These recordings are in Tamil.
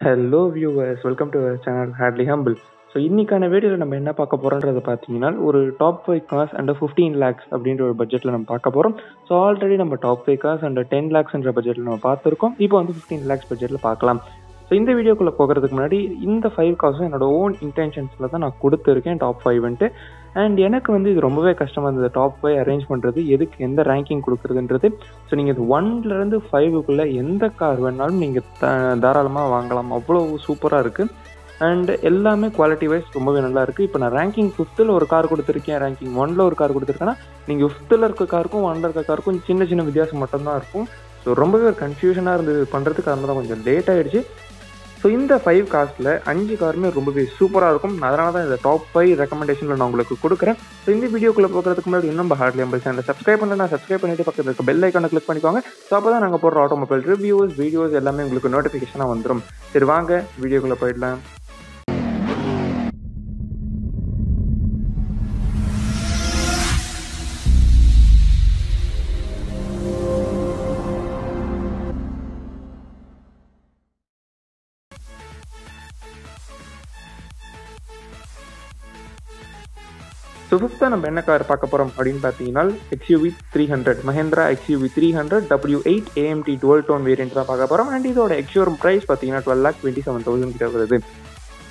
Hello viewers welcome to channel Hardly Humble so இன்னைக்கான வீடியோவில் நம்ம என்ன பார்க்க போகிறோன்றது பார்த்தீங்கன்னா ஒரு top five cars and fifteen lakhs அப்படின்ற ஒரு பட்ஜெட்டில் நம்ம பார்க்க போகிறோம் ஸோ ஆல்ரெடி நம்ம top five cars and ten லேக்ஸ்ன்ற பட்ஜெட்டில் நம்ம பார்த்துருக்கோம். இப்போ வந்து ஃபிஃப்டீன் லேக்ஸ் பட்ஜெட்டில் பார்க்கலாம். ஸோ இந்த வீடியோக்குள்ளே போகிறதுக்கு முன்னாடி இந்த ஃபைவ் காஸும் என்னோட ஓன் இன்டென்ஷன்ஸில் தான் நான் கொடுத்துருக்கேன் டாப் ஃபைவ்ன்ட்டு அண்ட் எனக்கு வந்து இது ரொம்பவே கஷ்டமாக இருந்தது. டாப் ஃபைவ் அரேஞ்ச் பண்ணுறது எதுக்கு எந்த ரேங்கிங் கொடுக்குறதுன்றது. ஸோ நீங்கள் இது ஒன்லேருந்து ஃபைவுக்குள்ளே எந்த கார் வேணாலும் நீங்கள் த தாராளமாக வாங்கலாம். அவ்வளோ சூப்பராக இருக்குது அண்ட் எல்லாமே குவாலிட்டி வைஸ் ரொம்பவே நல்லா இருக்குது இப்போ நான் ரேங்கிங் ஃபிஃப்த்தில் ஒரு கார் கொடுத்துருக்கேன். ரேங்கிங் ஒனில் ஒரு கார் கொடுத்துருக்கேன்னா நீங்கள் ஃபிஃப்த்தில் இருக்க காருக்கும் ஒனில் இருக்க காருக்கும் சின்ன சின்ன வித்தியாசம் மட்டும்தான் இருக்கும். ஸோ ரொம்பவே ஒரு கன்ஃபியூஷனாக இருந்தது. பண்ணுறதுக்கு அதனால தான் கொஞ்சம் லேட் ஆகிடுச்சு ஸோ இந்த ஃபைவ் காஸ்ட்டில் அஞ்சு காருமே ரொம்பவே சூப்பராக இருக்கும். அதனால தான் இந்த டாப் ஃபைவ் ரெக்கமெண்டேஷனில் நான் உங்களுக்கு கொடுக்குறேன். ஸோ இந்த வீடியோக்குள்ளே போகிறதுக்கு முன்னாடி இன்னும் ஹார்ட்லி எம்பல் சேனல் சப்ஸ்கிரைப் பண்ணலாம் சப்ஸ்கிரைப் பண்ணிட்டு பக்கத்தில் இருக்க பெல் ஐக்கானை கிளிக் பண்ணிக்கோங்க. ஸோ அப்போ தான் நாங்கள் போடுற ஆட்டோமொபைல் ரிவ்யூஸ் வீடியோஸ் எல்லாமே உங்களுக்கு நோட்டிஃபிகேஷனாக வந்துடும் சரி வாங்க வீடியோக்குள்ளே போயிடலாம். ஸோ ஃபிஃப்த்தாக நம்ம என்ன கார் பார்க்க போகிறோம் அப்படின்னு பார்த்தீங்கன்னா XUV three hundred Mahindra XUV three hundred W eight AMT dual tone variant தான் பார்க்க போகிறோம் அண்ட் இதோட எக்ஸ்யூரம் ப்ரைஸ் பார்த்தீங்கன்னா twelve lakh twenty seven thousand கிட்ட வருது.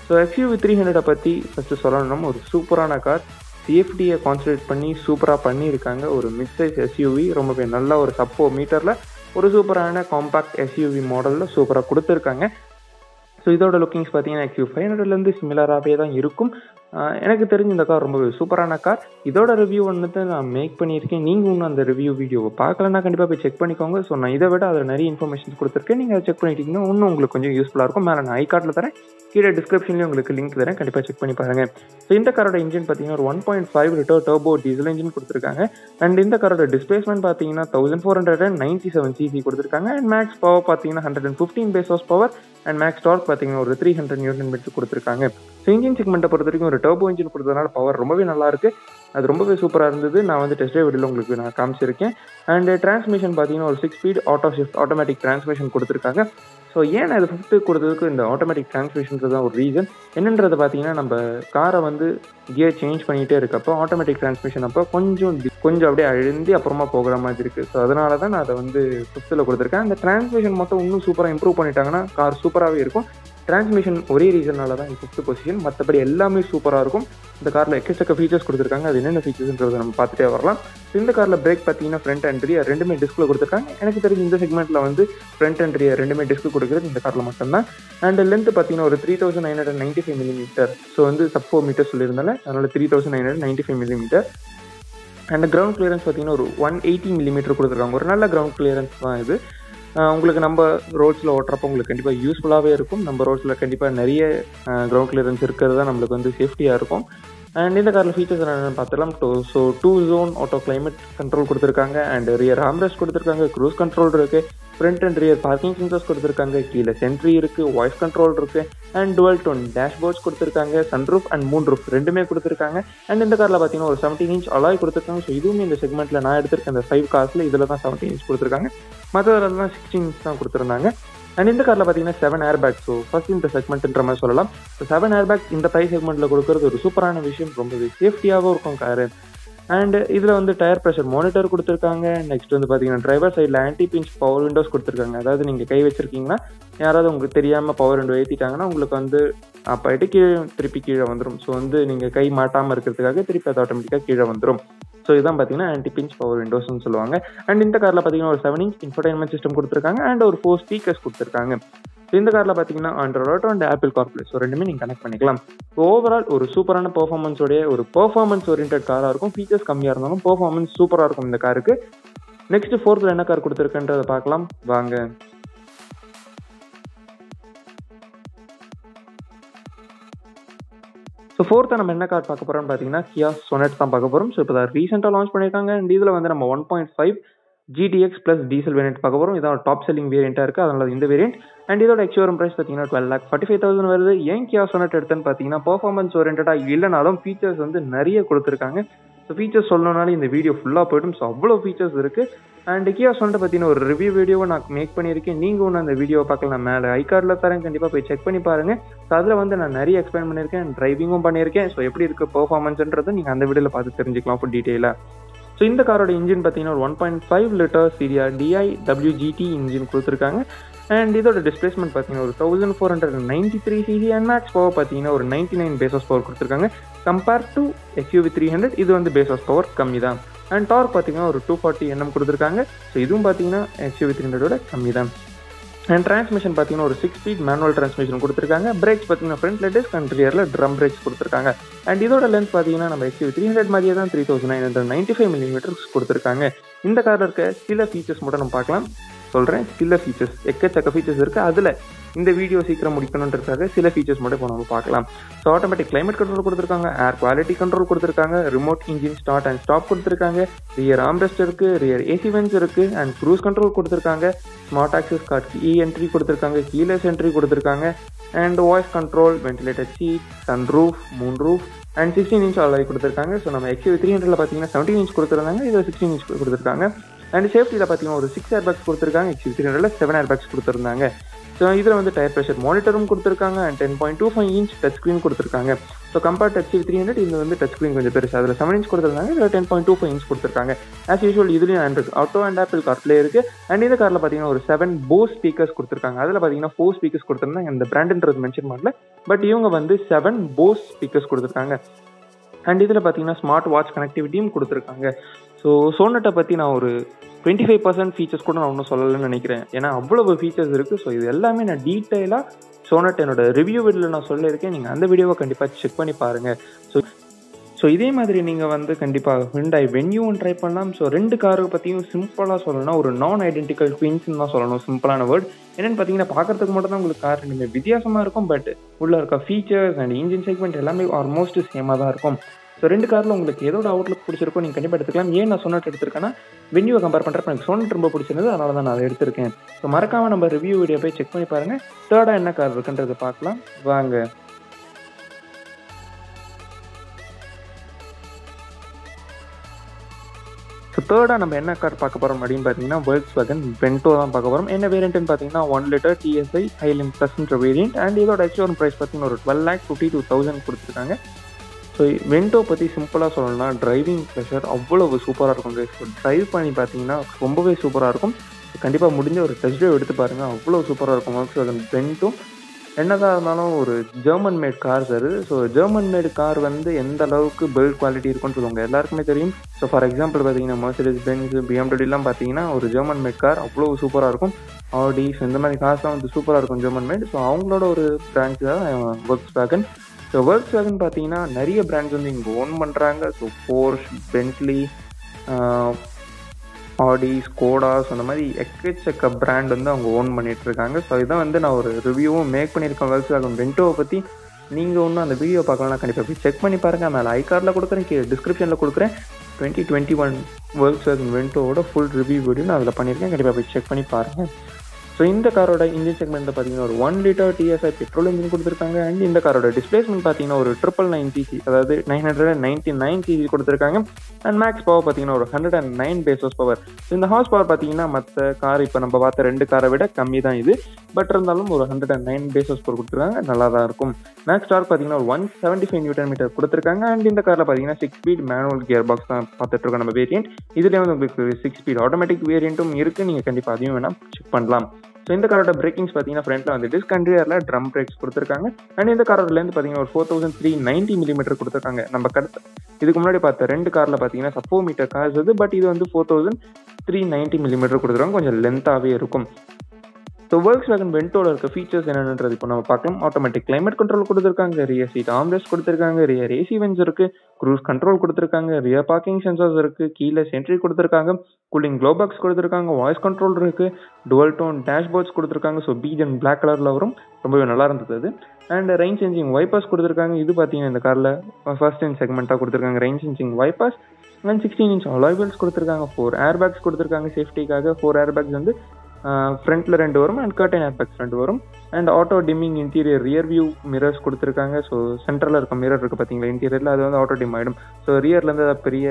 ஸோ எக்ஸ்யூவி த்ரீ ஹண்ட்ரடை பற்றி ஃபஸ்ட்டு சொல்லணும். ஒரு சூப்பரான கார் சிஎஃப்டியை கான்சன்ட்ரேட் பண்ணி சூப்பராக பண்ணியிருக்காங்க. ஒரு மிட் சைஸ் எஸ்யூவி ரொம்பவே நல்ல ஒரு சப்போ மீட்டரில் ஒரு சூப்பரான காம்பாக்ட் எஸ்யூவி மாடலில் சூப்பராக கொடுத்துருக்காங்க. ஸோ இதோட லுக்கிங்ஸ் பார்த்தீங்கன்னா எக்யூ ஃபைவ் ஹண்ட்ரட்லேருந்து சிமிலராகவே தான் இருக்கும். எனக்கு தெரிஞ்ச இந்த கார் ரொம்ப சூப்பரான கார். இதோட ரிவ்யூ ஒன்று நான் மேக் பண்ணியிருக்கேன். நீங்கள் இன்னும் அந்த ரிவ்யூ வீடியோவை பார்க்கலன்னா கண்டிப்பாக போய் செக் பண்ணிக்கோங்க. ஸோ நான் இதை விட அதில் நிறைய இன்ஃபர்மேஷன்ஸ் கொடுத்துருக்கேன். நீங்கள் அதை செக் பண்ணிட்டீங்கன்னா இன்னும் உங்களுக்கு கொஞ்சம் யூஸ்ஃபுல்லாக இருக்கும். மேலே நான் ஐ கார்டில் தரேன். கீழே டிஸ்கிரிப்ஷன்லேயும் உங்களுக்கு லிங்க் தரேன். கண்டிப்பாக செக் பண்ணி பாருங்க. ஸோ இந்த காரோட இன்ஜின் பார்த்தீங்கன்னா ஒரு one point five litre turbo diesel engine கொடுத்துருக்காங்க. அண்ட் இந்த காரோட டிஸ்பிளேஸ்மெண்ட் பார்த்தீங்கன்னா thousand four hundred and ninety seven CC கொடுத்துருக்காங்க. அண்ட் மேக்ஸ் பவர் பார்த்தீங்கன்னா ஹண்ட்ரட் அண்ட் ஃபிஃப்டீன் பேஸ் பவர் அண்ட் மேக்ஸ் டார்க் பார்த்தீங்கன்னா ஒரு த்ரீ ஹண்ட்ரட் நியூட்டன் மீட்டர் கொடுத்துருக்காங்க. ஸோ இன்ஜின் செக்மெண்ட்டை பொறுத்த வரைக்கும் ஒரு டர்போ இன்ஜின் கொடுத்ததுனால பவர் ரொம்பவே நல்லா இருக்கு அது ரொம்பவே சூப்பராக இருந்தது. நான் வந்து டெஸ்ட் வீடியோவில் உங்களுக்கு நான் காமிச்சிருக்கேன். அண்ட் டிரான்ஸ்மிஷன் பார்த்தீங்கன்னா ஒரு six speed auto shift automatic transmission கொடுத்துருக்காங்க. ஸோ ஏன் நான் இது ஃபிஃப்த்து கொடுத்ததுக்கு இந்த ஆட்டோமேட்டிக் டிரான்ஸ்மிஷன்றது தான் ஒரு ரீசன் என்னன்றது பார்த்தீங்கன்னா நம்ம காரை வந்து கியர் சேஞ்ச் பண்ணிகிட்டே இருக்கப்போ ஆட்டோமேட்டிக் டிரான்ஸ்மிஷன் அப்போ கொஞ்சம் கொஞ்சம் அப்படியே அழுந்தி அப்புறமா போகிற மாதிரி இருக்குது ஸோ அதனால தான் நான் அதை வந்து ஃபிஃப்த்தில் கொடுத்துருக்கேன். அந்த டிரான்ஸ்மிஷன் மட்டும் இன்னும் சூப்பராக இம்ப்ரூவ் பண்ணிட்டாங்கன்னா கார் சூப்பராகவே இருக்கும். டிரான்ஸ்மிஷன் ஒரே ரீசனால தான் ஃபிஃப்த் பொசிஷன் மற்றபடி எல்லாமே சூப்பராக இருக்கும். இந்த காரில் எக்கச்சக்க ஃபீச்சர்ஸ் கொடுத்துருக்காங்க. அது என்னென்ன ஃபீச்சர்ஸ்ன்றது நம்ம பார்த்துட்டே வரலாம். இந்த காரில் பிரேக் பார்த்தீங்கன்னா ஃப்ரண்ட் அண்ட் ரியர் ரெண்டுமே டிஸ்கில் கொடுத்துருக்காங்க. எனக்கு தெரிஞ்சு இந்த செக்மெண்ட்டில் வந்து ஃப்ரண்ட் அண்ட் ரியர் ரெண்டுமே டிஸ்க் கொடுக்குறது இந்த காரில் மட்டும்தான். அண்ட் லென்த் பார்த்தீங்கன்னா ஒரு three thousand nine hundred ninety five millimetre so வந்து சப் ஃபோர் மீட்டர் சொல்லியிருந்தால அதனால் three thousand nine hundred ninety five millimetre and ground clearance பார்த்தீங்கன்னா ஒரு ஒன் எயிட்டி மில்லிமீட்டர் கொடுத்துருக்காங்க. ஒரு நல்ல கிரவுண்ட் கிளியரன்ஸ் தான் இது. உங்களுக்கு நம்ம ரோட்ஸில் ஓட்டுறப்போ உங்களுக்கு கண்டிப்பாக யூஸ்ஃபுல்லாகவே இருக்கும். நம்ம ரோட்ஸில் கண்டிப்பாக நிறைய கிரவுண்ட் கிளியரன்ஸ் இருக்கிறது தான் நம்மளுக்கு வந்து சேஃப்டியாக இருக்கும். அண்ட் இந்த காரில் ஃபீச்சர்ஸ் என்னென்னு பார்த்தலாம் two so two zone auto climate control கொடுத்துருக்காங்க. அண்ட் ரியர் ஆம்ரெஸ்ட் கொடுத்துருக்காங்க. க்ரூஸ் கண்ட்ரோல் இருக்குது front and rear parking sensors கொடுத்துருக்காங்க. கீழே சென்ட்ரி இருக்குது வாய்ஸ் கண்ட்ரோல் இருக்குது அண்ட் டுவெல் டோன் டேஷ்போர்ட்ஸ் கொடுத்துருக்காங்க. சன்ரூஃப் அண்ட் மூன் ரூஃப் ரெண்டுமே கொடுத்துருக்காங்க. அண்ட் இந்த காரில் பார்த்தீங்கன்னா ஒரு செவன்டீன் இன்ச் அலாய் கொடுத்துருக்காங்க. ஸோ இதுவுமே இந்த செக்மெண்ட்டில் நான் எடுத்திருக்கேன் இந்த ஃபைவ் கார்ஸில் இதில் தான் செவன்டீன் இன்ச் கொடுத்துருக்காங்க. மற்றதெல்லாம் சிக்ஸ்டீன் தான் கொடுத்துருந்தாங்க. அண்ட் இந்த காரில் பார்த்தீங்கன்னா seven air bag so first இந்த செக்மெண்ட்ன்ற மாதிரி சொல்லலாம். ஸோ செவன் ஏர் பேக் இந்த ப்ரைஸ் செக்மெண்ட்டில் கொடுக்குறது ஒரு சூப்பரான விஷயம். ரொம்பவே சேஃப்டியாகவும் இருக்கும் காரு அண்ட் இதில் வந்து டயர் ப்ரெஷர் மானிட்டர் கொடுத்துருக்காங்க. நெக்ஸ்ட் வந்து பார்த்தீங்கன்னா டிரைவர் சைடில் ஆன்டி பிஞ்ச் பவர் விண்டோஸ் கொடுத்துருக்காங்க. அதாவது நீங்கள் கை வச்சிருக்கீங்கன்னா யாராவது உங்களுக்கு தெரியாமல் பவர் விண்டோ ஏற்றிட்டாங்கன்னா உங்களுக்கு வந்து அப்போ கீழே திருப்பி கீழே வந்துடும் ஸோ வந்து நீங்கள் கை மாட்டாமல் இருக்கிறதுக்காக திருப்பி அது ஆட்டோமேட்டிக்காக கீழே வந்துடும் ஸோ இதுதான் பார்த்தீங்கன்னா ஆன்டி பிஞ்ச் பவர் விண்டோஸ்னு சொல்லுவாங்க. அண்ட் இந்த காரில் பார்த்தீங்கன்னா ஒரு செவன் இன்ச் இன்ஃபர்டைன்மெண்ட் சிஸ்டம் கொடுத்துருக்காங்க. அண்ட் ஒரு ஃபோர் ஸ்பீக்கர்ஸ் கொடுத்துருக்காங்க. ஸோ இந்த காரில் பார்த்தீங்கன்னா Android and Apple CarPlay so ரெண்டுமே நீங்கள் கனெக்ட் பண்ணிக்கலாம். ஸோ ஓவரால் ஒரு சூப்பரான பெர்ஃபார்மன்ஸோடைய ஒரு பெர்ஃபார்மன்ஸ் ஓரியன்ட் காராக இருக்கும். ஃபீச்சர்ஸ் கம்மியாக இருந்தாலும் பெர்ஃபார்மன்ஸ் சூப்பராக இருக்கும் இந்த காருக்கு நெக்ஸ்ட் ஃபோர்த்தில் என்ன கார் கொடுத்துருக்குன்றதை பார்க்கலாம். வாங்க. ஸோ ஃபோர்த்தை நம்ம என்ன கார்டு பார்க்க போகிறோம்னு பார்த்தீங்கன்னா கியா சொனட் தான் பார்க்க போகிறோம் ஸோ இப்போ தான் ரீசெண்டாக லான்ச் பண்ணியிருக்காங்க. அண்ட் இதில் வந்து நம்ம one point five GTX plus diesel variant பார்க்க போகிறோம் இதான் டாப் செல்லிங் வேரியண்ட்டாக இருக்குது அதனால் இந்த வேரியன்ட் அண்ட் இதோட எக்ஸ்ஷோரம் ப்ரைஸ் பார்த்தீங்கன்னா twelve lakh forty five thousand வருது. ஏன் கியா சொனட் எடுத்துன்னு பார்த்தீங்கன்னா பர்ஃபார்மன்ஸ் ஓரியன்டாக இல்லைனாலும் ஃபீச்சர்ஸ் வந்து நிறைய கொடுத்துருக்காங்க. ஸோ ஃபீச்சர்ஸ் சொல்லணும்னாலே இந்த வீடியோ ஃபுல்லாக போய்டும். ஸோ அவ்வளோ ஃபீச்சர்ஸ் இருக்குது அண்ட் கியா சொன்ன பற்றின ஒரு ரிவ்யூ வீடியோவை நான் மேக் பண்ணியிருக்கேன். நீங்கள் ஒன்று அந்த வீடியோ பார்க்கலாம். மேலே ஐ கார்டில் தரேன். கண்டிப்பாக போய் செக் பண்ணி பாருங்கள் ஸோ அதில் வந்து நான் நிறைய எக்ஸ்பிளைன் பண்ணியிருக்கேன். ட்ரைவிங்கும் பண்ணியிருக்கேன். ஸோ எப்படி இருக்குது பெர்ஃபார்மன்ஸ்ன்றது நீங்கள் அந்த வீடியோவில் பார்த்து தெரிஞ்சுக்கலாம் ஃபுல் டீட்டெயிலாக ஸோ இந்த காரோட இன்ஜின் பார்த்தீங்கன்னா ஒரு one point five litre CRDi WGT engine கொடுத்துருக்காங்க. அண்ட் இதோட டிஸ்பிளேஸ்மெண்ட் பார்த்தீங்கன்னா ஒரு thousand four hundred ninety three CC and max power பார்த்தீங்கன்னா ஒரு நைன்டி நைன் பேசஸ் பவர் கொடுத்துருக்காங்க. Compare to XUV three hundred இது வந்து பேஸ் ஆஃப் பவர் கம்மி தான். அண்ட் டார்க் பார்த்தீங்கன்னா ஒரு டூ ஃபார்ட்டி என்எம் கொடுத்துருக்காங்க. ஸோ இதுவும் பார்த்தீங்கன்னா எக்யூவி த்ரீ ஹண்ட்ரடோட கம்மி தான். அண்ட் டிரான்ஸ்மிஷன் பார்த்தீங்கன்னா ஒரு சிக்ஸ் ஸ்பீட் மேனுவல் டிரான்ஸ்மிஷன் கொடுத்துருக்காங்க. பிரேக்ஸ் பார்த்தீங்கன்னா ஃப்ரண்ட் லேட்டஸ்ட் அண்ட் ரியரில் ட்ரம் பிரேக்ஸ் கொடுத்துருக்காங்க. அண்ட் இதோட லென்த் பார்த்தீங்கன்னா நம்ம எக்ஸ்யூ த்ரீ ஹண்ட்ரட் மாதிரியே தான் three thousand nine hundred ninety five millimetres கொடுத்துருக்காங்க. இந்த காரில் இருக்க சில ஃபீச்சர்ஸ் மட்டும் நம்ம பார்க்கலாம். சொல்கிறேன் சில ஃபீச்சர்ஸ் எக்கச்சக்க ஃபீச்சர்ஸ் இருக்குது அதில் இந்த வீடியோ சீக்கிரம் முடிக்கணுன்றதுக்காக சில ஃபீச்சர்ஸ் மட்டும் இப்போ நம்ம பார்க்கலாம். ஸோ ஆட்டோமேட்டிக் கிளைமேட் கண்ட்ரோல் கொடுத்துருக்காங்க ஏர் குவாலிட்டி கண்ட்ரோல் கொடுத்துருக்காங்க remote engine start and stop கொடுத்துருக்காங்க ரியர் ஆம்ரெஸ்ட் இருக்குது ரியர் ஏசி வென்ஸ் இருக்குது அண்ட் க்ரூஸ் கண்ட்ரோல் கொடுத்துருக்காங்க ஸ்மார்ட் ஆக்சஸ் கார்டு இ என்ட்ரி கொடுத்துருக்காங்க கீலெஸ் என்ட்ரி கொடுத்துருக்காங்க and voice control ventilator seat sun roof moon roof and sixteen inch அளவு கொடுத்துருக்காங்க ஸோ நம்ம எக்ஸ்யூ த்ரீ ஹண்ட்ரட்ல பார்த்தீங்கன்னா செவன்டீன் இன்ச் கொடுத்துருந்தாங்க இதில் சிக்ஸ்டீன் இன்ச் கொடுத்துருக்காங்க. அண்ட் சேஃப்டியில் பார்த்தீங்கன்னா ஒரு சிக்ஸ் ஏர் பேக்ஸ் கொடுத்துருக்காங்க எக்ஸ்யூ த்ரீ ஹண்ட்ரட்ல செவன் ஏர் பேக்ஸ் கொடுத்துருந்தாங்க. ஸோ இதில் வந்து டயர் ப்ரெஷர் மானிட்டரும் கொடுத்துருக்காங்க and ten point two five inch touch screen கொடுத்துருக்காங்க. So compared touch three hundred இது வந்து டச் ஸ்க்ரீன் கொஞ்சம் பெருசு. அதில் செவன் இன்ச் கொடுத்துருக்காங்க இதில் ten point two five inch கொடுத்துருக்காங்க. ஆஸ் யூஷுவல் இதுலேயும் ஆண்ட்ராய்ட் ஆட்டோ அண்ட் ஆப்பிள் கார்ட்லேயே இருக்குது அண்ட் இந்த காரில் பார்த்தீங்கன்னா ஒரு செவன் போஸ் ஸ்பீக்கர்ஸ் கொடுத்துருக்காங்க. அதில் பார்த்தீங்கன்னா ஃபோர் ஸ்பீக்கர்ஸ் கொடுத்துருந்தாங்க. இந்த பிராண்டுன்றது மென்ஷன் பண்ணல. பட் இவங்க வந்து செவன் போஸ் ஸ்பீக்கர்ஸ் கொடுத்துருக்காங்க. அண்ட் இதில் பார்த்தீங்கன்னா ஸ்மார்ட் வாட்ச் கனெக்டிவிட்டியும் கொடுத்துருக்காங்க. ஸோ சோனட்டை பற்றி நான் ஒரு டுவெண்ட்டி ஃபைவ் பர்சன்ட் ஃபீச்சர்ஸ் கூட நான் ஒன்றும் சொல்லலைன்னு நினைக்கிறேன். ஏன்னா அவ்வளவு ஃபீச்சர்ஸ் இருக்குது ஸோ இது எல்லாமே நான் டீட்டெயிலாக சோனட் என்னோட ரிவ்யூ வீடியோவில் நான் சொல்லியிருக்கேன். நீங்கள் அந்த வீடியோவை கண்டிப்பாக செக் பண்ணி பாருங்கள் ஸோ ஸோ இதே மாதிரி நீங்கள் வந்து கண்டிப்பாக ஹிண்டாய் வென்யூவும் ட்ரை பண்ணலாம். ஸோ ரெண்டு காரை பற்றியும் சிம்பிளாக சொல்லணும்னா ஒரு நான் ஐடென்டிக்கல் குயின்ஸ்னு தான் சொல்லணும். சிம்பிளான வேர்ட் என்னென்னு பார்த்தீங்கன்னா பார்க்கறதுக்கு மட்டும் தான் உங்களுக்கு கார் ரெண்டுமே வித்தியாசமாக இருக்கும். பட் உள்ளே இருக்க ஃபீச்சர்ஸ் அண்ட் இன்ஜின் செக்மெண்ட் எல்லாமே ஆல்மோஸ்ட் சேமாக தான் இருக்கும். ஸோ ரெண்டு காரில் உங்களுக்கு எதோட அவுட்லுக் பிடிச்சிருக்கோ நீங்கள் கண்டிப்பாக எடுத்துக்கலாம். ஏன் நான் சொன்னட் எடுத்திருக்கேன்னா வென்யூவை கம்பேர் பண்ணுறப்ப எனக்கு சொன்னட் ரொம்ப பிடிச்சிருந்தது அதனால தான் நான் அதை எடுத்திருக்கேன். ஸோ மறக்காமல் நம்ம ரிவ்யூ வீடியோ போய் செக் பண்ணி பாருங்கள் தேர்டாக என்ன கார் இருக்குன்றதை பார்க்கலாம். வாங்க. ஸோ தேர்டாக நம்ம என்ன கார் பார்க்க போகிறோம் அப்படின்னு பார்த்தீங்கன்னா வேர்ல்ஸ் வேகன் வென்டோ தான் பார்க்க போகிறோம் என்ன வேரியன்ட்னு பார்த்தீங்கன்னா ஒன் லிட்டர் டிஎஸ்ஐ ஹைலின் ப்ளஸ்ன்ற வேரியன்ட் அண்ட் இதோட எக்ஸ்டோர் ப்ரைஸ் பார்த்தீங்கன்னா ஒரு twelve lakh fifty two thousand கொடுத்துருக்காங்க. ஸோ வென்டோ பற்றி சிம்பிளாக சொல்லணும்னா டிரைவிங் ப்ரெஷர் அவ்வளவு சூப்பராக இருக்கும் ஸோ ட்ரைவ் பண்ணி பார்த்தீங்கன்னா ரொம்பவே சூப்பராக இருக்கும். கண்டிப்பாக முடிஞ்ச ஒரு டெஸ்ட் ட்ரைவ் எடுத்து பாருங்கள் அவ்வளோ சூப்பராக இருக்கும் ஸோ அது வென்ட்டும் என்னதான் இருந்தாலும் ஒரு German made car sir so German made car வந்து எந்த அளவுக்கு பில்ட் குவாலிட்டி இருக்குன்னு சொல்லுவாங்க. எல்லாருக்குமே தெரியும். ஸோ ஃபார் எக்ஸாம்பிள் பார்த்தீங்கன்னா மர்சிடிஸ் பென்ஸ் பிஎம்டபிள்யூலாம் பார்த்தீங்கன்னா ஒரு ஜெர்மன் மேட் கார் அவ்வளோ சூப்பராக இருக்கும். ஆடிஸ் இந்த மாதிரி கார்ஸ்லாம் வந்து சூப்பராக இருக்கும் ஜெர்மன் மேட் ஸோ அவங்களோட ஒரு பிரான்ச் தான் Volkswagen so Volkswagen பார்த்தீங்கன்னா நிறைய பிராண்ட்ஸ் வந்து இங்கே ஓன் பண்ணுறாங்க ஸோ ஃபோர்ஸ் பென்ட்லி ஆடி ஸ்கோடாஸ் அந்த மாதிரி எக்கச்சக்க பிராண்ட் வந்து அவங்க ஓன் பண்ணிகிட்ருக்காங்க இருக்காங்க. ஸோ இதான் வந்து நான் ஒரு ரிவ்யூவும் மேக் பண்ணியிருக்கேன் ஒர்க்ஸ் வேகன் வென்டோவை பற்றி நீங்கள் ஒன்றும் அந்த வீடியோ பார்க்கலாம் கண்டிப்பாக போய் செக் பண்ணி பாருங்கள் மேலே ஐ கார்டில் கொடுக்குறேன் கீழே டிஸ்கிரிப்ஷனில் கொடுக்குறேன். Twenty twenty one Volkswagen வென்டோவோட ஃபுல் ரிவ்யூ வீடியோ நான் அதில் பண்ணியிருக்கேன். கண்டிப்பாக போய் செக் பண்ணி பாருங்கள் ஸோ இந்த காரோட இன்ஜின் செக்மெண்ட்டில் பார்த்தீங்கன்னா ஒரு one litre TSI petrol engine கொடுத்துருக்காங்க. அண்ட் இந்த காரோட டிஸ்பிளேஸ்மெண்ட் பார்த்தீங்கன்னா ஒரு ட்ரிபிள் நைன் சிசி அதாவது nine hundred and ninety nine CC கொடுத்துருக்காங்க. அண்ட் மேக்ஸ் பவர் பார்த்தீங்கன்னா ஒரு hundred and nine PS power இந்த ஹார்ஸ் பவர் பார்த்தீங்கன்னா மற்ற கார் இப்போ நம்ம பார்த்த ரெண்டு காரை விட கம்மி தான் இது. பட் இருந்தாலும் ஒரு hundred and nine PS power கொடுத்துருக்காங்க. நல்லா தான் இருக்கும். மேக்ஸ் டார்க் பார்த்தீங்கன்னா ஒரு one seventy five newton metre கொடுத்துருக்காங்க. அண்ட் இந்த காரில் பார்த்தீங்கன்னா six speed manual gear box தான் பார்த்துட்டு இருக்கோம் நம்ம வேரியன்ட் இதுலேயே வந்து உங்களுக்கு சிக்ஸ் ஸ்பீட் ஆட்டோமேட்டிக் வேரியண்ட்டும் இருக்குது நீங்கள் கண்டிப்பாக அதையும் வேணால் செக் பண்ணலாம். ஸோ இந்த காரோட பிரேக்கிங்ஸ் பார்த்தீங்கன்னா ஃப்ரண்ட்டில் வந்து டிஸ்க் ட்ரம் பிரேக்ஸ் கொடுத்துருக்காங்க. அண்ட் இந்த காரோட லென்த் பார்த்தீங்கன்னா ஒரு four thousand three ninety millimetre கொடுத்துருக்காங்க. நம்ம கடத்த இதுக்கு முன்னாடி பார்த்த ரெண்டு காரில் பார்த்தீங்கன்னா சப்போ மீட்டர் கார்ஸ் இது பட் இது வந்து four thousand three ninety millimetre கொடுத்துருக்காங்க. கொஞ்சம் லென்த்தாகவே இருக்கும். ஸோ ஒர்க்ஸ் வேகன் வென்ட்டோட இருக்க ஃபீச்சர்ஸ் என்னன்றது இப்போ நம்ம பார்க்கலாம். ஆட்டோமேட்டிக் கிளைமேட் கண்ட்ரோல் கொடுத்துருக்காங்க ரியர் சீட் ஆம்ரெஸ்ட் கொடுத்துருக்காங்க ரியர் ஏசி வென்ஸ் இருக்கு க்ரூஸ் கண்ட்ரோல் கொடுத்துருக்காங்க ரியர் பார்க்கிங் சென்சர்ஸ் இருக்கு கீழே சென்ட்ரி கொடுத்துருக்காங்க கூலிங் க்ளோபாக்ஸ் கொடுத்துருக்காங்க வாய்ஸ் கண்ட்ரோல் இருக்கு டுவல் டோன் டேஷ்போர்ட்ஸ் கொடுத்துருக்காங்க. ஸோ பீஜ் அண்ட் பிளாக் கலரில் வரும். ரொம்பவே நல்லா இருந்தது அது. அண்ட் ரெயின் சென்சிங் வைப்பர்ஸ் கொடுத்துருக்காங்க. இது பார்த்தீங்கன்னா இந்த காரில் ஃபர்ஸ்ட் இன் செக்மெண்ட்டாக கொடுத்துருக்காங்க. Rain sensing wipers and sixteen inch alloy wheels கொடுத்துருக்காங்க. ஃபோர் ஏர் பேக்ஸ் கொடுத்துருக்காங்க. சேஃப்டிக்காக ஃபோர் ஏர் பேக்ஸ் வந்து ஃப்ரண்ட்டில் ரெண்டு வரும் அண்ட் கர்டன் ஏர்பேக்ஸ் ரெண்டு வரும். And auto dimming interior rear view mirrors கொடுத்துருக்காங்க. ஸோ சென்டரில் இருக்க மிரர் இருக்குது பார்த்தீங்களா இன்டீரியரில் அது வந்து ஆட்டோ டிம் ஆகிடும் ஸோ ரியர்லேருந்து ஏதாவது பெரிய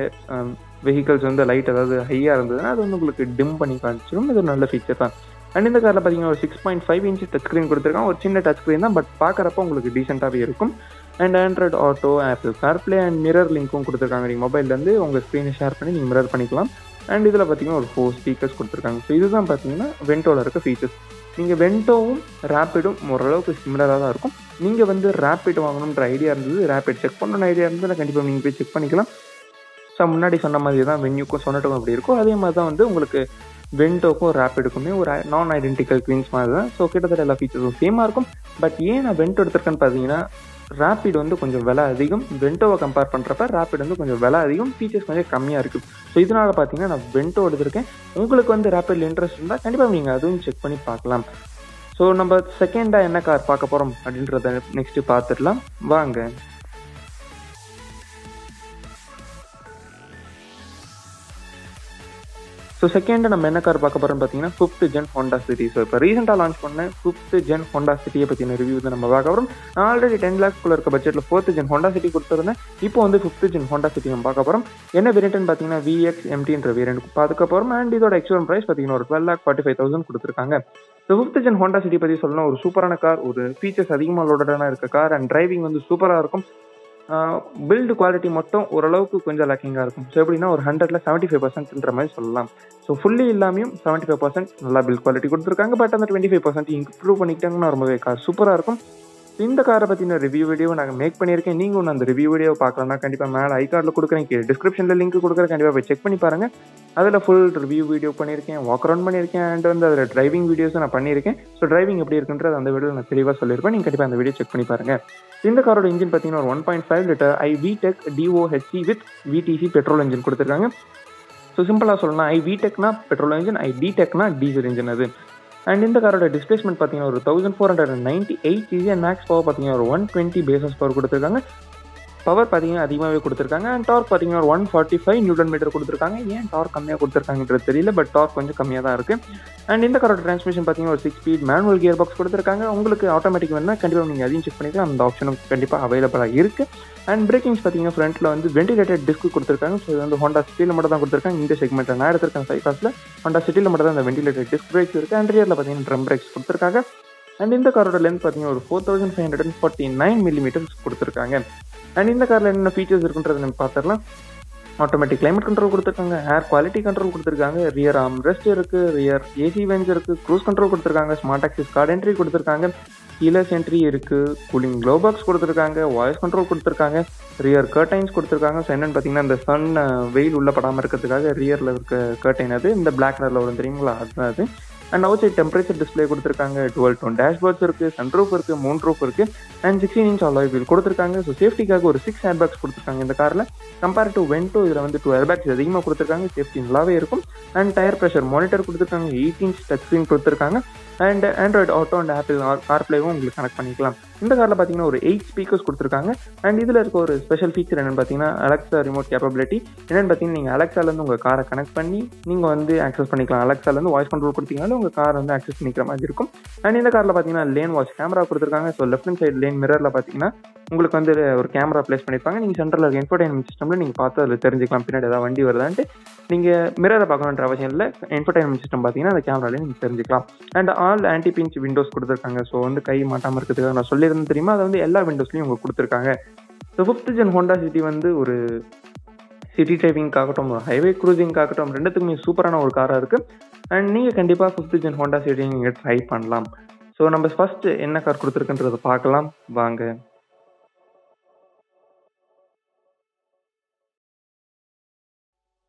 வெஹிக்கல்ஸ் வந்து லைட் அதாவது ஹையாக இருந்ததுன்னா அது வந்து உங்களுக்கு டிம் பண்ணி காமிச்சிடும். இது ஒரு நல்ல ஃபீச்சர் தான். அண்ட் இந்த காரில் பார்த்தீங்கன்னா ஒரு six point five inch touch screen கொடுத்துருக்காங்க. ஒரு சின்ன டச் ஸ்க்ரீன் தான் பட் பார்க்குறப்ப உங்களுக்கு டீசெண்டாகவே இருக்கும். And Android Auto Apple CarPlay and mirror லிங்க்கும் கொடுத்துருக்காங்க. நீங்கள் மொபைல்லேருந்து உங்கள் ஸ்க்ரீனை ஷேர் பண்ணி நீங்கள் மிரர் பண்ணிக்கலாம். அண்ட் இதில் பார்த்தீங்கன்னா ஒரு ஃபோர் ஸ்பீக்கர்ஸ் கொடுத்துருக்காங்க. ஸோ இதுதான் பார்த்தீங்கன்னா வென்டோவில் இருக்க ஃபீச்சர்ஸ் நீங்கள் வென்டோவும் ரேப்பிடும் ஓரளவுக்கு சிமிலராக தான் இருக்கும். நீங்கள் வந்து ரேப்பிட் வாங்கணுன்ற ஐடியா இருந்தது ரேப்பிட் செக் பண்ணணும் ஐடியா இருந்தது கண்டிப்பாக நீங்கள் போய் செக் பண்ணிக்கலாம். ஸோ முன்னாடி சொன்ன மாதிரி தான் வென்யூக்கும் சொன்னட்டுக்கும் அப்படி இருக்கும். அதே மாதிரி தான் வந்து உங்களுக்கு வென்டோக்கும் ரேப்பிடுக்குமே ஒரு நான் ஐடென்டிக்கல் குவீன்ஸ் மாதிரி தான். ஸோ கிட்டத்தட்ட எல்லா ஃபீச்சர்ஸும் சேமாக இருக்கும். பட் ஏன் நான் வென்டோ எடுத்திருக்கேன்னு பார்த்தீங்கன்னா ரேப்பிட் வந்து கொஞ்சம் விலை அதிகம். பென்டோவை கம்பேர் பண்ணுறப்ப ரேப்பிட் வந்து கொஞ்சம் விலை அதிகம். ஃபீச்சர்ஸ் கொஞ்சம் கம்மியாக இருக்குது ஸோ இதனால் பார்த்தீங்கன்னா நான் பென்டோ எடுத்திருக்கேன். உங்களுக்கு வந்து ரேப்பிடில் இன்ட்ரெஸ்ட் இருந்தால் கண்டிப்பாக நீங்கள் அதுவும் செக் பண்ணி பார்க்கலாம். ஸோ நம்ம செகண்டாக என்ன கார் பார்க்க போகிறோம் அப்படின்றத நெக்ஸ்ட்டு பார்த்துடலாம். வாங்க. ஸோ செகண்ட் நம்ம என்ன கார் பார்க்க போகிறோம்னு பார்த்தீங்கன்னா fifth gen Honda City so இப்போ ரீசெண்டாக லான்ச் பண்ண ஃபிஃப்த் ஜென் ஹோண்டா சிட்டியை பற்றின ரிவ்யூ தான் நம்ம பார்க்க போகிறோம் ஆல்ரெடி டென் லேக்ஸ்க்குள்ள இருக்க பட்ஜெட்டில் ஃபோர்த் ஜென் ஹோண்டா சிட்டி கொடுத்துருந்தேன். இப்போ வந்து ஃபிஃப்த் ஜென் ஹோண்டா சிட்டி நம்ம பார்க்க போகிறோம் என்ன வேரியன்ட்னு பார்த்தீங்கன்னா விஎக்ஸ் எம்டின்ற வேரியன்ட் பார்த்துக்க போகிறோம் அண்ட் இதோட எக்ஸ்வரன் ப்ரைஸ் பார்த்தீங்கன்னா ஒரு twelve lakh forty five thousand கொடுத்துருக்காங்க. So fifth gen Honda City பற்றி சொல்லணும் ஒரு சூப்பரான கார் ஒரு ஃபீச்சர்ஸ் அதிகமாக லோடடான இருக்க கார் அண்ட் டிரைவிங் வந்து சூப்பராக இருக்கும். பில்டு குவாலிட்டி மட்டும் ஓரளவுக்கு கொஞ்சம் லேக்கிங்காக இருக்கும். ஸோ எப்படின்னா ஒரு ஹண்ட்ரட்ல செவன்ட்டி ஃபைவ் பர்சன்ட்ன்ற மாதிரி சொல்லலாம். ஸோ ஃபுல்லி இல்லாமையும் செவன்ட்டி ஃபைவ் பர்சன்ட் நல்லா பில்ட் குவாலிட்டி கொடுத்துருக்காங்க. பட் அந்த டுவெண்ட்டி ஃபைவ் பர்சன்ட் இம்ப்ரூவ் பண்ணிக்கிட்டாங்கன்னா ரொம்பவே கார் சூப்பராக இருக்கும். இந்த காரை பற்றின ரிவ்யூ வீடியோ நாங்கள் மேக் பண்ணியிருக்கேன். நீங்கள் ஒன்று அந்த ரிவ்யூ வீடியோ பார்க்கலன்னா கண்டிப்பாக மேலே ஐ கார்டில் கொடுக்குறேன். கீழே டிஸ்கிரிப்ஷனில் லிங்க் கொடுக்குறேன். கண்டிப்பாக போய் செக் பண்ணி பாருங்கள் அதில் ஃபுல் ரிவ்யூ வீடியோ பண்ணியிருக்கேன். வாக் அரவுண்ட் பண்ணியிருக்கேன். அண்ட் வந்து அதில் டிரைவிங் வீடியோஸும் நான் பண்ணியிருக்கேன். ஸோ டிரைவிங் எப்படி இருக்குன்றது அந்த வீடியோ நான் தெளிவாக சொல்லியிருப்பேன். நீங்கள் கண்டிப்பாக அந்த வீடியோ செக் பண்ணி பாருங்கள் இந்த காரோட இன்ஜின் பார்த்தீங்கன்னா ஒரு one point five litre i VTEC DOHC with VTC petrol engine கொடுத்துருக்காங்க. ஸோ சிம்பிளாக சொல்லணும் ஐ விடெக்னா பெட்ரோல் இன்ஜின் ஐ டிடெக்னா டீசல் இன்ஜின் அது. அண்ட் இந்த காரோட டிஸ்பிளேஸ்மெண்ட் பார்த்தீங்கன்னா ஒரு thousand four hundred ninety eight GB and max power பார்த்தீங்கன்னா ஒரு ஒன் டுவெண்ட்டி பேசஸ் பவர் கொடுத்துருக்காங்க. பவர் பார்த்தீங்கன்னா அதிகமாகவே கொடுத்துருக்காங்க. அண்ட் டார்க் பார்த்தீங்கன்னா ஒரு one forty five newton metre கொடுத்துருக்காங்க. ஏன் டார்க் கம்மியாக கொடுத்துருக்காங்கன்றது தெரியல பட் டார்க் கொஞ்சம் கம்மியாக தான் இருக்குது அண்ட் இந்த காரோட டிரான்ஸ்மிஷன் பார்த்தீங்கன்னா ஒரு six speed manual gear box கொடுத்துருக்காங்க. உங்களுக்கு ஆட்டோமேட்டிக் வேணால் கண்டிப்பாக நீங்கள் அதையும் செக் பண்ணிக்கலாம். அந்த ஆப்ஷனும் கண்டிப்பாக அவைலபிளாக இருக்குது அண்ட் பிரேக்கிங்ஸ் பார்த்தீங்கன்னா ஃப்ரண்ட்டில் வந்து வென்டிலேட்டட் டிஸ்க் கொடுத்துருக்காங்க. ஸோ இது வந்து ஹோண்டா சிட்டியில் மட்டும் தான் கொடுத்துருக்காங்க. இந்த செக்மெண்ட்டில் நான் எடுத்திருக்கேன் சைக்காஸில் ஹோண்டா சிட்டியில் மட்டும் தான் அந்த வென்டிலேட்டட் டிஸ்க் பிரேக்ஸ் இருக்குது அண்ட் ரியரில் பார்த்தீங்கன்னா ட்ரம் பிரேக்ஸ் கொடுத்துருக்காங்க. அண்ட் இந்த காரோட லென்த் பார்த்தீங்கன்னா ஒரு four thousand five hundred and forty nine millimetres கொடுத்துருக்காங்க. அண்ட் இந்த காரில் என்ன ஃபீச்சர்ஸ் இருக்குன்றதை நம்ம பார்த்துடலாம். ஆட்டோமேட்டிக் கிளைமேட் கண்ட்ரோல் கொடுத்துருக்காங்க ஏர் குவாலிட்டி கண்ட்ரோல் கொடுத்துருக்காங்க ரியர் ஆம் ரெஸ்ட் இருக்கு ரியர் ஏசி வெஞ்ச் இருக்கு க்ரூஸ் கண்ட்ரோல் கொடுத்துருக்காங்க ஸ்மார்ட் ஆக்சிஸ் கார்டு என்ட்ரி கொடுத்துருக்காங்க கீலஸ் என்ட்ரி இருக்கு கூலிங் க்ளோ பாக்ஸ் கொடுத்துருக்காங்க வாய்ஸ் கண்ட்ரோல் கொடுத்துருக்காங்க ரியர் கர்டைன்ஸ் கொடுத்துருக்காங்க. ஸோ என்னன்னு பார்த்தீங்கன்னா இந்த சன் வெயில் உள்ள படாமல் இருக்கிறதுக்காக ரியரில் இருக்க கர்டைன் அது இந்த பிளாக் கலரில் வரும் தெரியுங்களா? அதுதான் அது. And outside temperature display கொடுத்துருக்காங்க டுவெல் டோன் டேஷ்போர்ட்ஸ் இருக்குது சன்ரூஃப் இருக்குது மூன் ரூஃப் இருக்குது and sixteen inch alloy wheel கொடுத்துருக்காங்க. ஸோ சேஃப்டிக்காக ஒரு சிக்ஸ் ஏர் பேக்ஸ் கொடுத்துருக்காங்க இந்த காரில் கம்பேர் டு வென்டோ இதில் வந்து டூ ஏர் பேக்ஸ் அதிகமாக கொடுத்துருக்காங்க. சேஃப்டி நல்லாவே இருக்கும். அண்ட் டயர் ப்ரெஷர் மானிட்டர் கொடுத்துருக்காங்க. எயிட் இன்ச் டச் ஸ்க்ரீன் கொடுத்துருக்காங்க and Android Auto and Apple கார்ப்ளேவும் உங்களுக்கு கனெக்ட் பண்ணிக்கலாம். இந்த காரில் பார்த்தீங்கன்னா ஒரு எயிட் ஸ்பீக்கர்ஸ் கொடுத்துருக்காங்க. அண்ட் இதில் இருக்க ஒரு ஸ்பெஷல் ஃபீச்சர் என்னென்னு பார்த்தீங்கன்னா அலெக்ஸா ரிமோட் கேப்பபிலிட்டி என்னென்னு பார்த்தீங்கன்னா நீங்கள் அலெக்ஸாலேருந்து உங்கள் காரை கனெக்ட் பண்ணி நீங்கள் வந்து ஆக்சஸ் பண்ணிக்கலாம். அலெக்ஸாலேருந்து வாய்ஸ் கண்ட்ரோல் கொடுத்தீங்கனாலும் உங்கள் கார் வந்து ஆக்சஸ் பண்ணிக்கிற மாதிரி இருக்கும். அண்ட் இந்த காரில் பார்த்தீங்கன்னா லேன் வாஷ் கேமரா கொடுத்துருக்காங்க. So left hand side lane மிரரில் பார்த்தீங்கன்னா உங்களுக்கு வந்து ஒரு கேமரா ப்ளேஸ் பண்ணியிருப்பாங்க. நீங்கள் சென்ட்ரல் இருக்க இன்ஃபர்டைன்மெண்ட் சிஸ்டமில் நீங்கள் பார்த்து அதில் தெரிஞ்சுக்கலாம். பின்னாடி ஏதாவது வண்டி வருதான்ட்டு நீங்கள் மிரரை பார்க்கணுன்ற அவசியம் இல்லை. என்டர்டைன்மெண்ட் சிஸ்டம் பார்த்தீங்கன்னா அந்த கேமராலேயே நீங்கள் தெரிஞ்சுக்கலாம். And all anti pinch windows கொடுத்துருக்காங்க. ஸோ வந்து கை மாட்டாமல் இருக்கிறதுக்காக நான் சொல்லி சொல்லியிருந்தேன் தெரியுமா? அதை வந்து எல்லா விண்டோஸ்லையும் உங்களுக்கு கொடுத்துருக்காங்க. So fifth gen Honda City வந்து ஒரு சிட்டி டிரைவிங்காகட்டும் ஹைவே க்ரூசிங்காகட்டும் ரெண்டுத்துக்குமே சூப்பரான ஒரு காராக இருக்குது அண்ட் நீங்கள் கண்டிப்பாக ஃபிஃப்த் ஜென் ஹோண்டா சிட்டி நீங்கள் ட்ரை பண்ணலாம். ஸோ நம்ம ஃபஸ்ட்டு என்ன கார் கொடுத்துருக்குன்றதை பார்க்கலாம். வாங்க.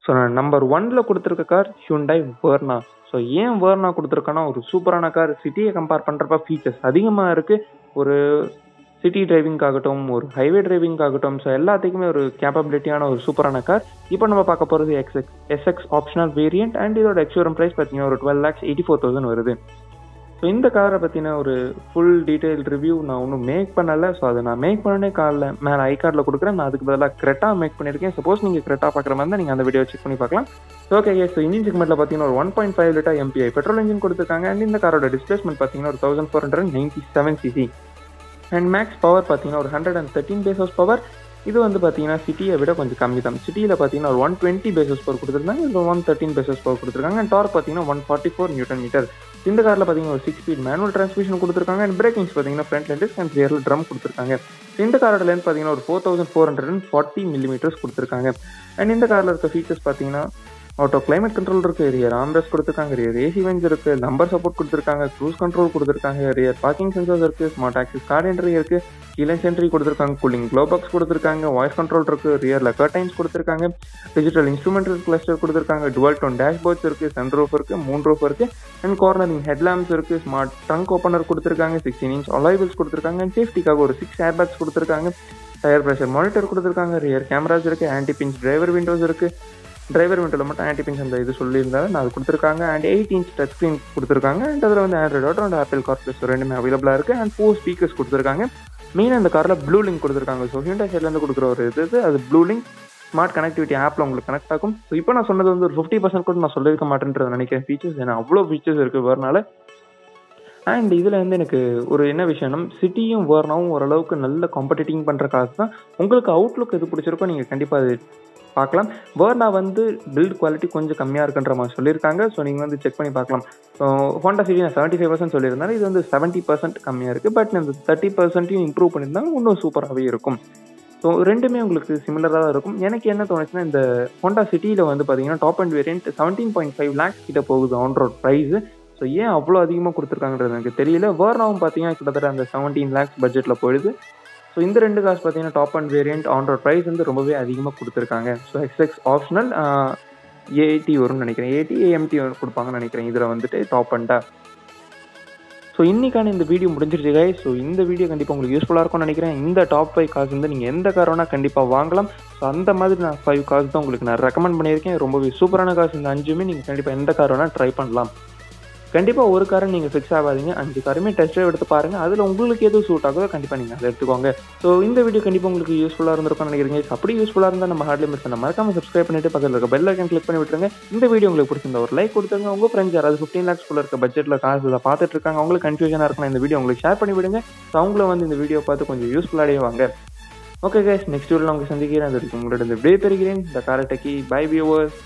ஸோ நான் நம்பர் ஒன்ல கொடுத்துருக்க கார் ஹியூண்டாய் வேர்னா ஸோ ஏன் வேர்னா கொடுத்துருக்கேன்னா ஒரு சூப்பரான கார் சிட்டியை கம்பேர் பண்ணுறப்ப ஃபீச்சர்ஸ் அதிகமாக இருக்குது ஒரு சிட்டி டிரைவிங்காகட்டும் ஒரு ஹைவே டிரைவிங்காகட்டும் ஸோ எல்லாத்துக்குமே ஒரு கேப்பபிலிட்டியான ஒரு சூப்பரான கார் இப்போ நம்ம பார்க்க போகிறது XX SX optional variant and இதோட எக்ஸ்ஷோரூம் ப்ரைஸ் பார்த்தீங்கன்னா ஒரு twelve lakhs eighty four thousand வருது. ஸோ இந்த காரை பற்றின ஒரு ஃபுல் டீட்டெயில் ரிவ்யூ நான் ஒன்றும் மேக் பண்ணலை. ஸோ அதை நான் மேக் பண்ணனே காலில் மேலே ஐ கார்டில் கொடுக்குறேன். நான் அதுக்கு பதிலாக கிரெட்டா மேக் பண்ணியிருக்கேன். சப்போஸ் நீங்கள் கிரெட்டாக பார்க்குற மாதிரி தான் நீங்கள் அந்த வீடியோ செக் பண்ணி பார்க்கலாம். ஓகே ஸோ இன்ஜின் செக்மெண்ட்டில் பார்த்தீங்கன்னா ஒரு one point five litre MPI petrol engine கொடுத்துருக்காங்க. அண்ட் இந்த காரோட டிஸ்பிளேஸ்மெண்ட் பார்த்தீங்கன்னா ஒரு thousand four hundred ninety seven CC and max power பார்த்தீங்கன்னா ஒரு hundred and thirteen PS power இது வந்து பார்த்தீங்கன்னா சிட்டியை விட கொஞ்சம் கம்மி தான். சிட்டியில் பார்த்தீங்கன்னா ஒரு ஒன் டுவெண்ட்டி பேசஸ் பவர் கொடுத்துருந்தாங்க. இது ஒன் தேர்ட்டின் பேசஸ் பவர் கொடுத்துருக்காங்க. அண்ட் டார் பார்த்தீங்கன்னா one forty four newton metre இந்த காரில் பார்த்தீங்கன்னா ஒரு சிக்ஸ் ஸ்பீட் மேனுவல் டிரான்ஸ்மிஷன் கொடுத்துருக்காங்க அண்ட் பிரேக்கிங்ஸ் பார்த்தீங்கன்னா ஃப்ரண்ட் லென்ஸ் அண்ட் ரியரில் ட்ரம் கொடுத்துருக்காங்க. இந்த காரோட லென்த் பார்த்தீங்கன்னா ஒரு four thousand four hundred and forty millimetres கொடுத்துருக்காங்க. அண்ட் இந்த காரில் இருக்க ஃபீச்சர்ஸ் பார்த்தீங்கன்னா ஆட்டோ கிளைமேட் கண்ட்ரோல் இருக்கு ரியர் ஆம்ரஸ் கொடுத்துருக்காங்க ரியர் ஏசி வெஞ்ச் இருக்கு நம்பர் சப்போர்ட் கொடுத்துருக்காங்க க்ரூஸ் கண்ட்ரோல் கொடுத்துருக்காங்க ரியர் பார்க்கிங் சென்சர்ஸ் இருக்கு ஸ்மார்ட் ஆக்சிஸ் கார்டு என்ட்ரி இருக்கு கீழன் சென்ட்ரி கொடுத்துருக்காங்க கூலிங் க்ளோ பாக்ஸ் கொடுத்துருக்காங்க வாய்ஸ் கண்ட்ரோல் இருக்கு ரியர்ல கர்டைன்ஸ் கொடுத்துருக்காங்க டிஜிட்டல் இன்ஸ்ட்ருமெண்டல் கிளஸ்டர் கொடுத்துருக்காங்க டுவல் டோன் டேஷ்போர்ட்ஸ் இருக்கு சன் ரூஃப் இருக்கு மூணு ரூஃப் இருக்கு அண்ட் கார்னரிங் ஹெட்லாம்ப்ஸ் இருக்கு ஸ்மார்ட் ட்ரங்க் ஓப்பனர் கொடுத்துருக்காங்க சிக்ஸ்டீன் இன்ச் அலாய்பிள்ஸ் கொடுத்துருக்காங்க அண்ட் சேஃப்டிக்காக ஒரு சிக்ஸ் ஏர் பேக்ஸ் கொடுத்துருக்காங்க டயர் ப்ரெஷர் மானிட்டர் கொடுத்துருக்காங்க ரியர் கேமராஸ் இருக்கு ஆன்டி பின்ச் டிரைவர் விண்டோஸ் இருக்கு டிரைவர் விண்டோவில் மட்டும் ஆன்டி பின்ச் அந்த இது சொல்லியிருந்தாலும் நான் அது கொடுத்துருக்காங்க. And eight inch touch screen கொடுத்துருக்காங்க. அண்ட் அதில் வந்து Android auto and Apple CarPlays ரெண்டுமே அவைலபிளாக இருக்குது அண்ட் ஃபோர் ஸ்பீக்கர்ஸ் கொடுத்துருக்காங்க. மெயினாக அந்த காரில் ப்ளூ லிங்க் கொடுத்துருக்காங்க. ஸோ ஹியூண்டா சைட்லேருந்து கொடுக்குற ஒரு இது அது ப்ளூ லிங்க் ஸ்மார்ட் கனெக்டிவிட்டி ஆப்பில் உங்களுக்கு கனெக்ட் ஆகும். ஸோ இப்போ நான் சொன்னது வந்து ஒரு ஃபிஃப்டி பர்சன்ட் கூட நான் சொல்லியிருக்க மாட்டேன்றது நினைக்கிறேன். ஃபீச்சர்ஸ் ஏன்னா அவ்வளோ ஃபீச்சர்ஸ் இருக்குது வரனால அண்ட் இதில் வந்து எனக்கு ஒரு என்ன விஷயம்னா சிட்டியும் வேர்னாவும் ஓரளவுக்கு நல்ல காம்படிட்டிங் பண்ணுற காசு தான். உங்களுக்கு அவுட்லுக் எது பிடிச்சிருக்கோ நீங்கள் கண்டிப்பாக அது பார்க்கலாம். வேர்னா வந்து பில்ட் குவாலிட்டி கொஞ்சம் கம்மியாக இருக்குன்ற மாதிரி சொல்லியிருக்காங்க. ஸோ நீங்கள் வந்து செக் பண்ணி பார்க்கலாம். ஸோ ஹோண்டா சிட்டி நான் செவன்ட்டி ஃபைவ் பர்சன்ட் சொல்லியிருந்தாலும் இது வந்து செவன்ட்டி பர்சன்ட் கம்மியாக இருக்குது பட் இந்த தேர்ட்டி பர்சன்ட்டையும் இம்ப்ரூவ் பண்ணியிருந்தாலும் இன்னும் சூப்பராகவே இருக்கும். ஸோ ரெண்டுமே உங்களுக்கு சிமிலராக தான் இருக்கும். எனக்கு என்ன தோணுச்சுன்னா இந்த ஹோண்டா சிட்டியில் வந்து பார்த்தீங்கன்னா top and variant seventeen point five lakhs கிட்ட போகுது ஆன் ரோட் ப்ரைஸ் ஸோ ஏன் அவ்வளோ அதிகமாக கொடுத்துருக்காங்கன்றது எனக்கு தெரியல. வேர்னாவும் பார்த்தீங்கன்னா கிட்டத்தட்ட அந்த செவன்டீன் லேக்ஸ் பட்ஜெட்டில் போயிடுது. ஸோ இந்த ரெண்டு காசு பார்த்தீங்கன்னா top and variant on road price வந்து ரொம்பவே அதிகமாக கொடுத்துருக்காங்க. ஸோ எக்ஸ்எக்ஸ் ஆப்ஷனல் ஏடி வரும்னு நினைக்கிறேன். ஏடி ஏஎம்டி கொடுப்பாங்கன்னு நினைக்கிறேன். இதில் வந்துட்டு டாப் அண்டாக ஸோ இன்றைக்கான இந்த வீடியோ முடிஞ்சிருச்சு கை ஸோ இந்த வீடியோ கண்டிப்பாக உங்களுக்கு யூஸ்ஃபுல்லாக இருக்கும்னு நினைக்கிறேன். இந்த டாப் ஃபைவ் காசு வந்து நீங்கள் எந்த கார் வேணால் கண்டிப்பாக வாங்கலாம். ஸோ அந்த மாதிரி நான் ஃபைவ் காசு தான் உங்களுக்கு நான் ரெக்கமெண்ட் பண்ணியிருக்கேன். ரொம்பவே சூப்பரான காசு இந்த அஞ்சுமே நீங்கள் கண்டிப்பாக எந்த கார் வேணால் ட்ரை பண்ணலாம். கண்டிப்பாக ஒரு காரை நீங்கள் ஃபிக்ஸ் ஆகாதீங்க. அஞ்சு காருமே டெஸ்ட் ட்ரைவ் எடுத்து பாருங்கள் அதில் உங்களுக்கு எது சூட் ஆகுதோ கண்டிப்பாக நீங்கள் அதை எடுத்துக்கோங்க. ஸோ இந்த வீடியோ கண்டிப்பாக உங்களுக்கு யூஸ்ஃபுல்லாக இருந்திருக்கும்னு நினைக்கிறீங்க. அப்படி யூஸ்ஃபுல்லாக இருந்தால் நம்ம ஹார்ட்லி மிஸ் பண்ண மறக்காம சப்ஸ்கிரைப் பண்ணிட்டு பக்கத்தில் இருக்க பெல் ஐக்கன் கிளிக் பண்ணி விட்டுருங்க. இந்த வீடியோ உங்களுக்கு பிடிச்சிருந்த ஒரு லைக் கொடுத்துருங்க. உங்கள் ஃப்ரெண்ட்ஸ் யாராவது ஃபிஃப்டீன் லேக்ஸ் குள்ள இருக்க பட்ஜெட்டில் காசு இதை பார்த்துட்டு இருக்காங்க. அவங்களுக்கு கன்ஃபியூஷனாக இருக்கணும் இந்த வீடியோ உங்களுக்கு ஷேர் பண்ணி விடுங்க. ஸோ அவங்கள வந்து இந்த வீடியோ பார்த்து கொஞ்சம் யூஸ்ஃபுல்லாக வாங்க. ஓகே கேஸ் நெக்ஸ்ட் வீடியோவில் உங்களுக்கு சந்திக்கிறேன். அது வரைக்கும் உங்களோட இந்த விடை பெறுகிறேன் இந்த காரட்டக்கி பை வியூவர்ஸ்